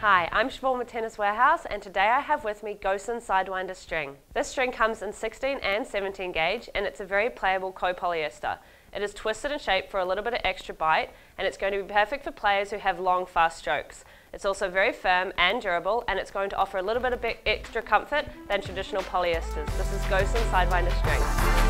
Hi, I'm Siobhan with Tennis Warehouse and today I have with me Gosen Sidewinder string. This string comes in 16 and 17 gauge and it's a very playable copolyester. It is twisted and shaped for a little bit of extra bite and it's going to be perfect for players who have long, fast strokes. It's also very firm and durable and it's going to offer a little bit of extra comfort than traditional polyesters. This is Gosen Sidewinder string.